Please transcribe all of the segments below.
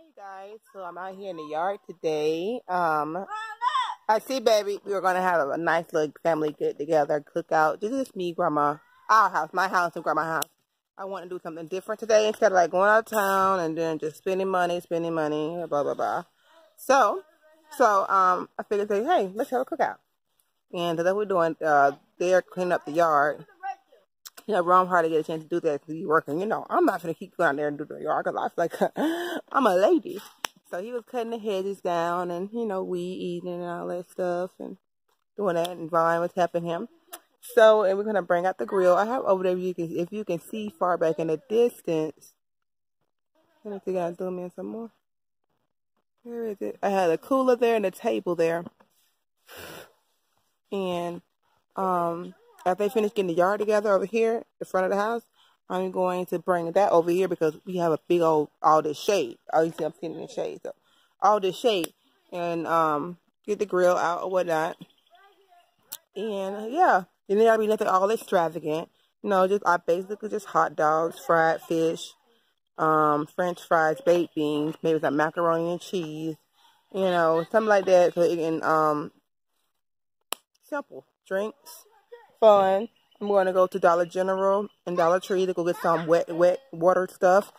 you guys. So I'm out here in the yard today. Um, I see, baby, we were gonna have a nice little family get together, cookout. This is me, grandma, our house, my house, and grandma's house. I want to do something different today instead of like going out of town and then just spending money, spending money, blah blah blah. So, so um, I figured, hey, let's have a cookout, and what we're doing. Uh, they're cleaning up the yard. You know, Ron hardly get a chance to do that because he's working. You know, I'm not gonna keep going out there and do the yard because I feel like I'm a lady. So he was cutting the hedges down and, you know, weed eating and all that stuff and doing that. And Vine was helping him. So, and we're going to bring out the grill. I have over there, you can, if you can see far back in the distance. Let me see, I zoom in some more. Where is it? I had a cooler there and a table there. And, um, after they finish getting the yard together over here, the front of the house, I'm going to bring that over here because we have a big old, all this shade. Oh, you see I'm sitting in the shade. So, all this shade. And, um, get the grill out or whatnot. And, yeah. And there be nothing all extravagant. No, just, I basically just hot dogs, fried fish, um, french fries, baked beans, maybe some macaroni and cheese. You know, something like that. So it can, um, simple. Drinks, fun. I'm going to go to Dollar General and Dollar Tree to go get some wet, wet water stuff.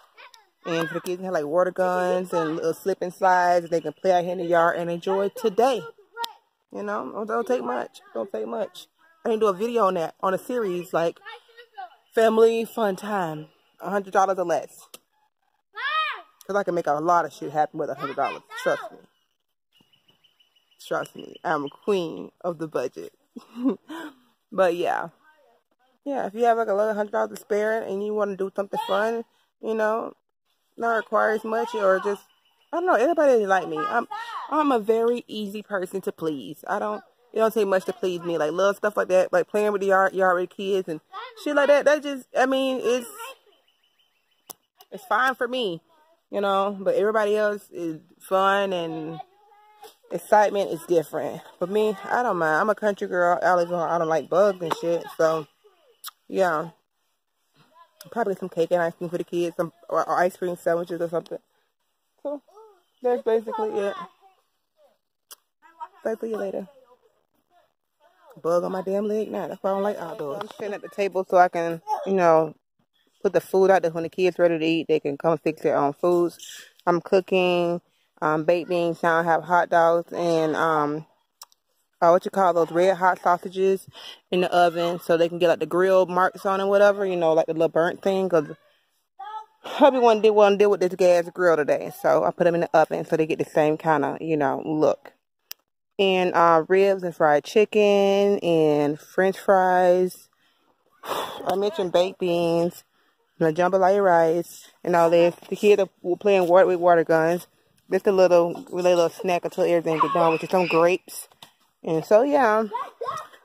And for the kids have like water guns and little slip and slides. They can play out here in the yard and enjoy today. You know, don't take much. Don't take much. I can do a video on that, on a series like Family Fun Time. $100 or less. Because I can make a lot of shit happen with $100. Trust me. Trust me. I'm queen of the budget. but yeah yeah, if you have like a little hundred dollars to spare and you want to do something fun, you know, not requires much or just I don't know. Everybody like me. I'm I'm a very easy person to please. I don't it don't take much to please me. Like little stuff like that, like playing with the yard yard with kids and shit like that. That just I mean it's it's fine for me, you know. But everybody else is fun and excitement is different. But me, I don't mind. I'm a country girl. I don't like bugs and shit. So yeah. Probably some cake and ice cream for the kids, some or, or ice cream sandwiches or something. So that's basically it. Bye see you later. Bug on my damn leg now. That's why I don't like outdoors. I'm sitting at the table so I can, you know, put the food out there when the kids ready to eat. They can come fix their own foods. I'm cooking um, baked beans. Now I have hot dogs and um, uh, what you call those red hot sausages in the oven so they can get like the grill marks on and whatever, you know, like the little burnt thing. Cause hubby one did to deal with this gas grill today, so I put them in the oven so they get the same kind of, you know, look. And uh, ribs and fried chicken and French fries. I mentioned baked beans, and jambalaya rice, and all this. The kids are playing water with water guns. Just a little, really little snack until everything get done, which is some grapes and so, yeah,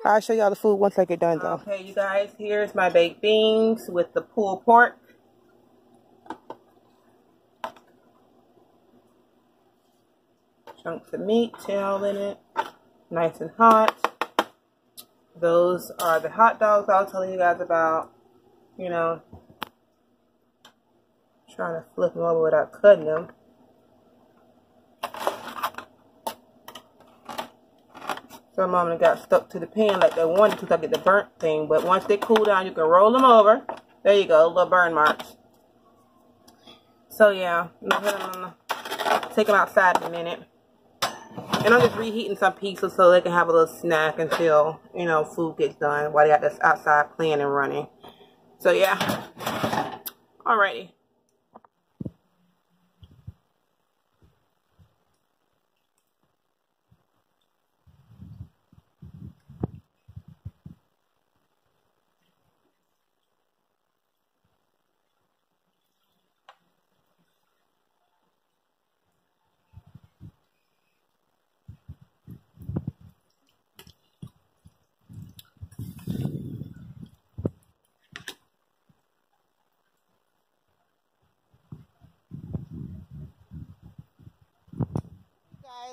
I'll show y'all the food once I get done, though. Okay, you guys, here's my baked beans with the pulled pork. Chunks of meat, tail in it, nice and hot. Those are the hot dogs I was telling you guys about. You know, trying to flip them over without cutting them. Some of them got stuck to the pan like they wanted to, I get the burnt thing. But once they cool down, you can roll them over. There you go, little burn marks. So yeah, take them outside in a minute. And I'm just reheating some pieces so they can have a little snack until, you know, food gets done while they got this outside playing and running. So yeah. Alrighty.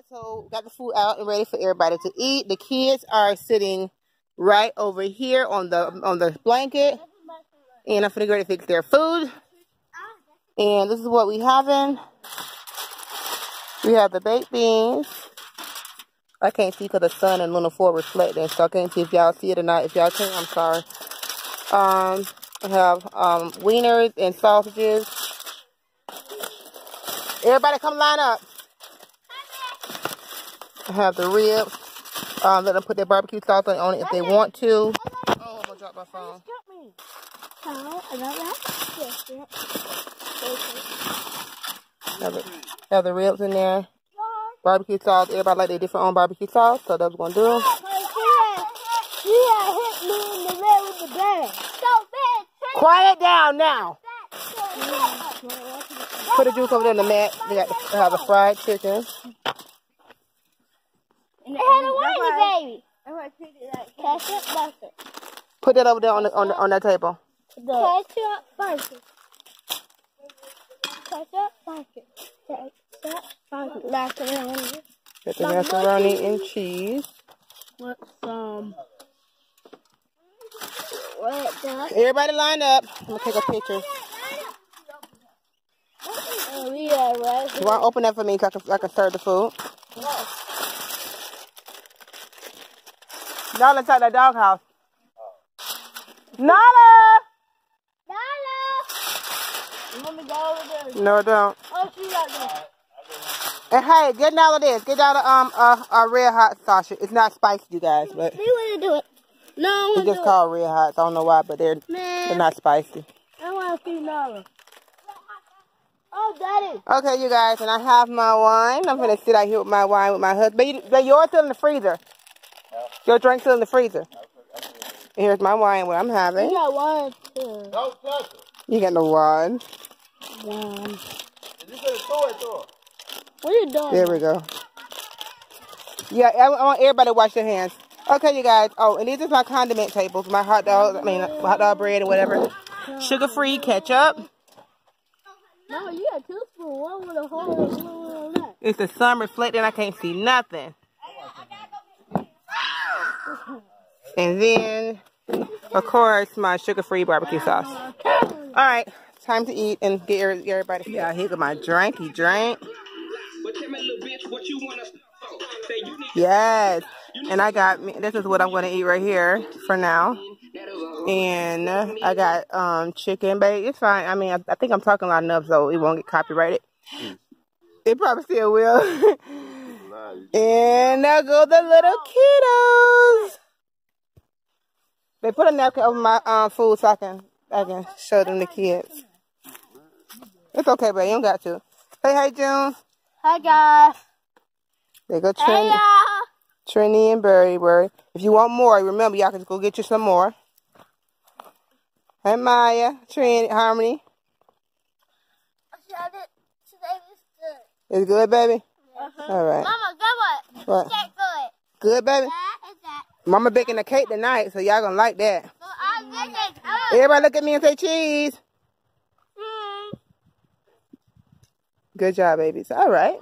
So got the food out and ready for everybody to eat. The kids are sitting right over here on the on the blanket. And I'm gonna go to fix their food. And this is what we having. We have the baked beans. I can't see because the sun and Luna 4 reflecting, so I can't see if y'all see it or not. If y'all can't, I'm sorry. Um, I have um, wieners and sausages. Everybody come line up. I have the ribs. Um, let them put their barbecue sauce on it if they want to. Oh, I'm gonna drop my phone. Have the, have the ribs in there. Barbecue sauce. Everybody like their different own barbecue sauce, so that's what we're gonna do. Quiet down now. Put the juice over there in the mat. They got the, have the fried chicken. It had a whitey baby. Ketchup, mustard. Put that over there on the on the, on that table. Ketchup, mustard. Ketchup, mustard. Ketchup, mustard. Macaroni. Got the macaroni and cheese. With some red dust. Everybody line up. I'm gonna take a picture. And we are right You want to open that for me so I can, so I can serve the food? Y'all inside that doghouse. Nala! Nala! You want me to go over there? No, don't. Oh, she's right there. And hey, get Nala this. Get Nala um a, a red hot sausage. It's not spicy, you guys, but We want to do it. No, I want to just do called red hot. I don't know why, but they're it. they're not spicy. I want to see Nala. Oh, Daddy. Okay, you guys, and I have my wine. I'm gonna sit out here with my wine with my husband. But, you, but yours still in the freezer. Your drink's still in the freezer. Here's my wine. What I'm having. You got wine too. one, two, You got no wine. one. What are you doing? There we go. Yeah, I, I want everybody to wash their hands. Okay, you guys. Oh, and these are my condiment tables. My hot dog, I mean, hot dog bread or whatever. Sugar-free ketchup. No, you got two spoons. One with a hole and one with a. It's the sun reflecting. I can't see nothing. And then, of course, my sugar-free barbecue sauce. All right, time to eat and get every- everybody. Yeah, here got my drink. He drank. Yes, and I got me. This is what I'm gonna eat right here for now. And I got um chicken, but it's fine. I mean, I, I think I'm talking loud enough so it won't get copyrighted. It probably still will. and there go the little kiddos. They put a napkin over my um food so I can I can show them the kids. It's okay, but you don't got to. Hey, hey, June. Hi, guys. There go Hey, Trini, y'all. Trini and Berry. Berry. If you want more, remember y'all can go get you some more. Hey, Maya, Trini, Harmony. Today was good. It's good, baby. All right. Mama, go what? What? Check good. Good, baby. That is that. Mama baking a cake tonight, so y'all gonna like that. So I'm thinking, oh, Everybody look at me and say cheese. mm, Good job, babies. All right.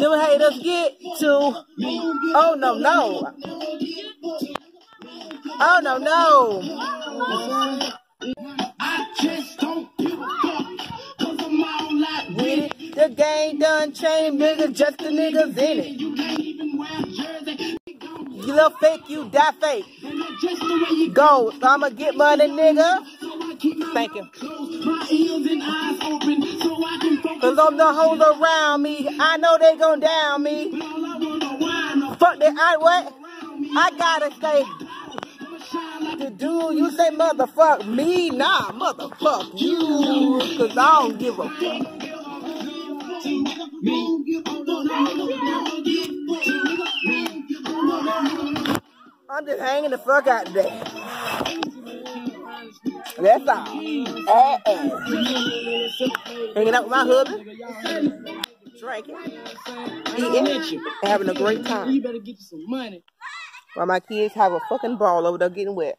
Them haters get to. Oh no no. Oh no no. With it, the game done changed, nigga. Just the niggas in it. You little fake, you die fake. Go, I'ma get money, nigga. Thank you. Cause I'm the hoes around me. I know they gon' down me. Fuck that. I what? I gotta stay. The dude, you say motherfuck me? Nah, motherfuck you. Cause I don't give a fuck. I'm just hanging the fuck out today. That's all. Uh-oh. Hanging out with my husband, drinking, eating, and having a great time. You better get you some money. While my kids have a fucking ball over there getting wet.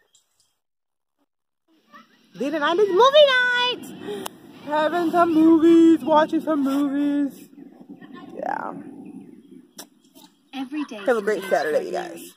Dinner night is movie night. Having some movies, watching some movies. Yeah. Every day. Have a great Saturday, you guys.